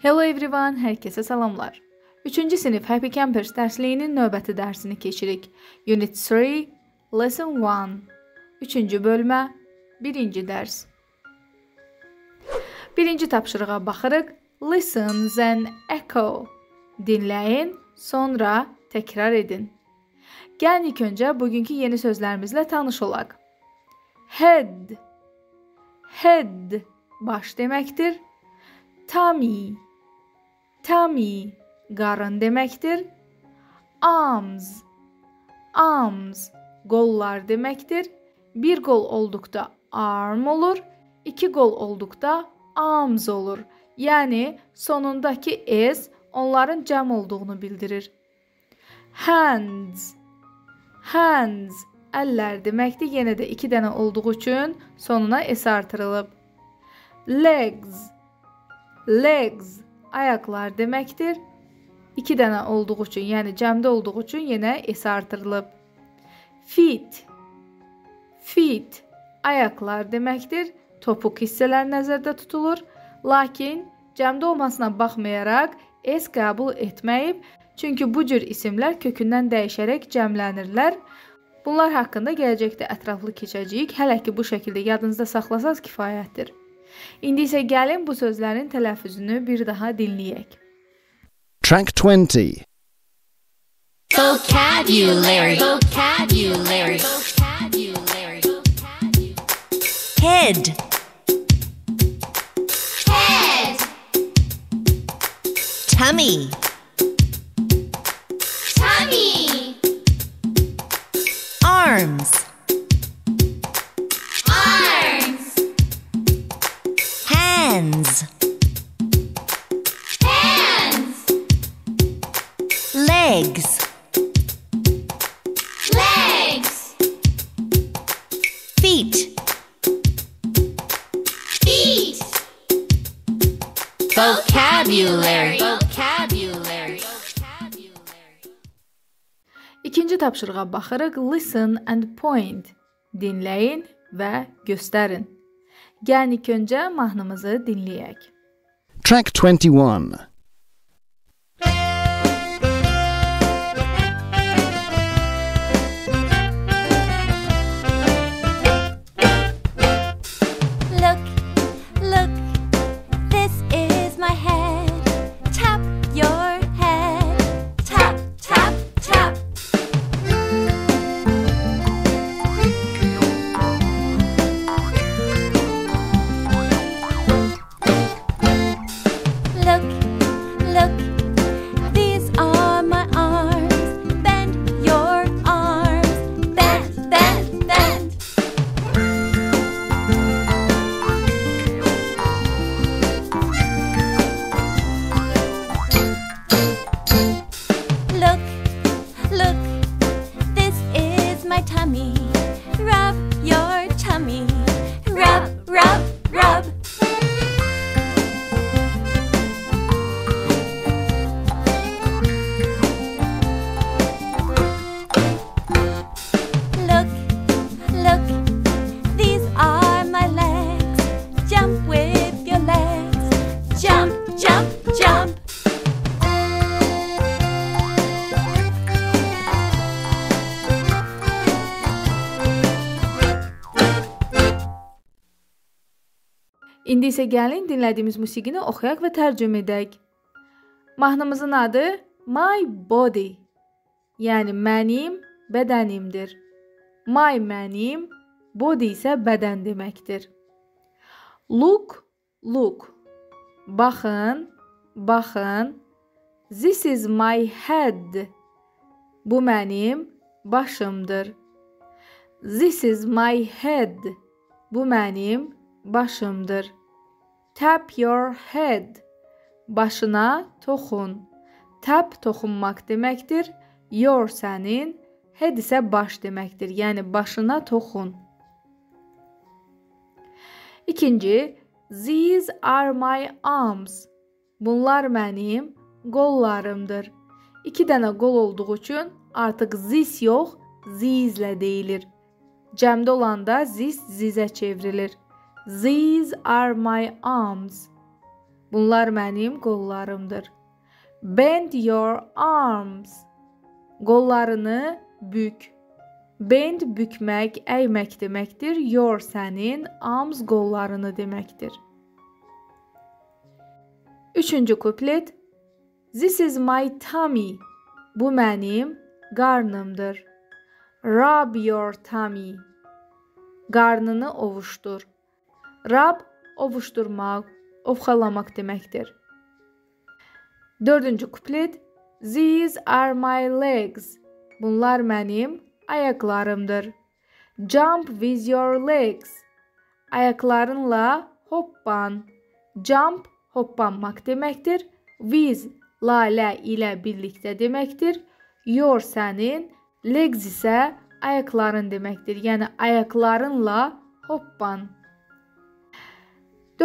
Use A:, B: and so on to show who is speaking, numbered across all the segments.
A: Hello everyone, hər kəsə salamlar. 3-cü sinif Happy Campers dərsliyinin növbəti dərsini keçirik. Unit 3, Lesson 1. 3-cü bölmə, 1-ci dərs. Birinci tapşırığa baxırıq. Listen then echo. Dinləyin, sonra təkrar edin. Gəlin ilk öncə bugünkü yeni sözlərimizlə tanış olaq. Head. Head baş deməkdir. Tummy tummy qarın deməkdir. Arms arms qollar deməkdir. Bir qol olduqda arm olur, iki qol olduqda arms olur. Yəni sonundakı s onların cəm olduğunu bildirir. Hands hands əllər deməkdir. Yenə də 2 dənə olduğu üçün sonuna s artırılıb. Legs legs ayaqlar deməkdir. 2 dənə olduğu üçün, yəni cəmdə olduğu üçün yenə s artırılıb. Feet feet ayaqlar deməkdir. Topuq hissələr nəzərdə tutulur, lakin cəmdə olmasına baxmayaraq s qəbul etməyib, çünki bu cür isimlər kökündən dəyişərək cəmlənirlər. Bunlar haqqında gələcəkdə ətraflı keçəcəyik. Hələ ki bu şəkildə yadınızda saxlasaz kifayətdir. İndi isə gəlin bu sözlərin tələffüzünü bir daha dinləyək.
B: Track 20.
C: Vocabulary. Vocabulary. Vocabulary.
D: head,
C: Head.
D: tummy,
C: Tummy.
D: Hands,
C: Hands.
D: legs,
C: Legs.
D: feet,
C: Feet. Vocabulary. Vocabulary.
A: İkinci tapşırığa baxırıq. Listen and point. Dinləyin və göstərin. Gəlin ilk öncə mahnımızı dinləyək.
B: Track 21.
A: İndi isə gəlin dinlədiyimiz musiqini oxuyaq və tərcümə edək. Mahnımızın adı My Body, yəni mənim bədənimdir. My mənim, body isə bədən deməkdir. Look, look. Baxın, baxın. This is my head. Bu mənim başımdır. This is my head. Bu mənim başımdır. Tap your head. Başına toxun. Tap toxunmaq deməkdir. Your sənin, head isə baş deməkdir. Yəni başına toxun. İkinci, these are my arms. Bunlar mənim qollarımdır. 2 dənə qol olduğu üçün artıq this yox, these-lə deyilir. Cəmdə olanda this zizə çevrilir. These are my arms. Bunlar mənim qollarımdır. Bend your arms. Qollarını bük. Bend bükmək, əymək deməkdir. Your sənin, arms qollarını deməkdir. Üçüncü kuplet. This is my tummy. Bu mənim qarnımdır. Rub your tummy. Qarnını ovuşdur. Rub ovuşdurmaq, ovxalamaq deməkdir. Dördüncü kuplet. These are my legs. Bunlar mənim ayaqlarımdır. Jump with your legs. Ayaqlarınla hoppan. Jump hoppanmaq deməkdir. With lalə ilə birlikdə deməkdir. Your sənin, legs isə ayaqların deməkdir. Yəni ayaqlarınla hoppan.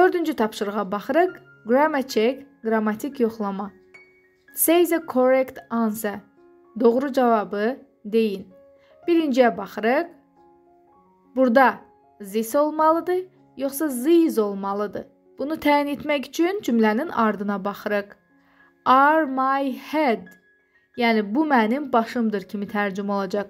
A: Dördüncü tapşırığa baxırıq. Grammar check, qrammatik yoxlama. Say the correct answer. Doğru cavabı deyin. Birinciyə baxırıq. Burada this olmalıdır, yoxsa these olmalıdır? Bunu təyin etmək üçün cümlənin ardına baxırıq. Are my head. Yəni bu mənim başımdır kimi tərcümə olacaq.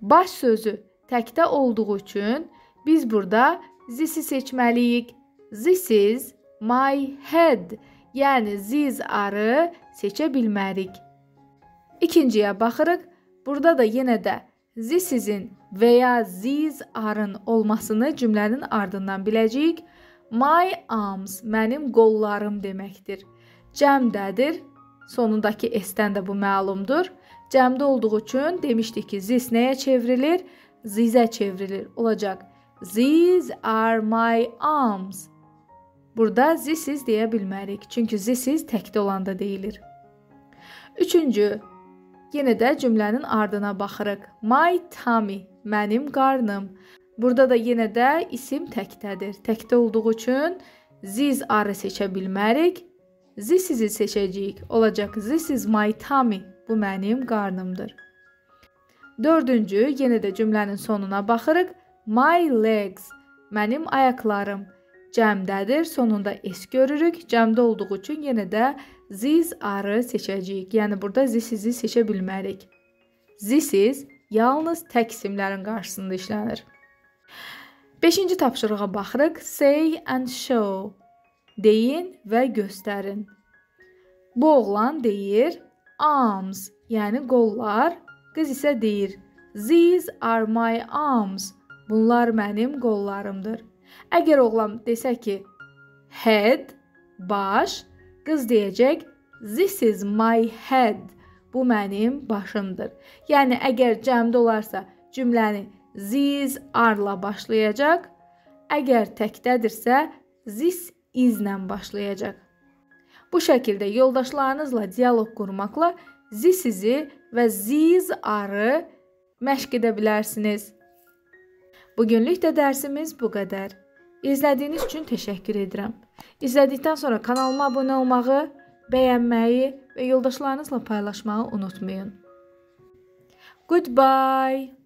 A: Baş sözü təkdə olduğu üçün biz burada this-i seçməliyik. This is my head. Yəni these are seçə bilmərik. İkinciyə baxırıq. Burada da yenə də this is-in və ya these are-ın olmasını cümlənin ardından biləcəyik. My arms mənim qollarım deməkdir. Cəmdədir. Sonundakı s-dən də bu məlumdur. Cəmdə olduğu üçün demişdik ki, this nəyə çevrilir? Zizə çevrilir. Olacaq. These are my arms. Burada this is deyə bilmərik. Çünki this is təkdə olanda deyilir. Üçüncü, yenə də cümlənin ardına baxırıq. My tummy, mənim qarnım. Burada da yenə də isim təkdədir. Təkdə olduğu üçün these are seçə bilmərik. This is-i seçəcəyik. Olacaq this is my tummy. Bu mənim qarnımdır. Dördüncü, yenə də cümlənin sonuna baxırıq. My legs, mənim ayaqlarım cəmdədir. Sonunda s görürük. Cəmdə olduğu üçün yenə də these are seçəcəyik. Yəni burada this is-i seçə bilmərik. This is yalnız tək isimlərin qarşısında işlənir. 5-ci tapşırığa baxırıq. Say and show. Deyin və göstərin. Bu oğlan deyir arms, yəni qollar. Qız isə deyir These are my arms. Bunlar mənim qollarımdır. Əgər oğlan desə ki head, baş, qız deyəcək This is my head. Bu mənim başımdır. Yəni əgər cəmdə olarsa cümləni these are-la başlayacaq. Əgər təkdədirsə this is-lə başlayacaq. Bu şəkildə yoldaşlarınızla dialoq qurmaqla this is-i və these are-ı məşq edə bilərsiniz. Bu günlük də dərsimiz bu qədər. İzlədiyiniz üçün təşəkkür edirəm. İzlədikdən sonra kanalıma abunə olmağı, bəyənməyi və yoldaşlarınızla paylaşmağı unutmayın. Goodbye.